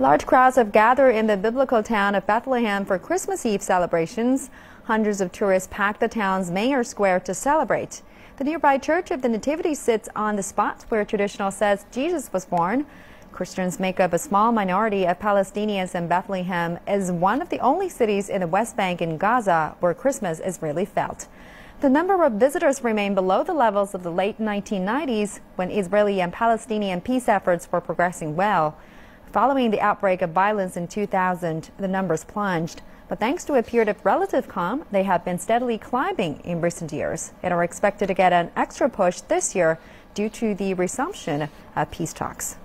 Large crowds have gathered in the biblical town of Bethlehem for Christmas Eve celebrations. Hundreds of tourists packed the town's Manger Square to celebrate. The nearby Church of the Nativity sits on the spot where traditional says Jesus was born. Christians make up a small minority of Palestinians, in Bethlehem is one of the only cities in the West Bank and Gaza where Christmas is really felt. The number of visitors remain below the levels of the late 1990s when Israeli and Palestinian peace efforts were progressing well. Following the outbreak of violence in 2000, the numbers plunged. But thanks to a period of relative calm, they have been steadily climbing in recent years and are expected to get an extra push this year due to the resumption of peace talks.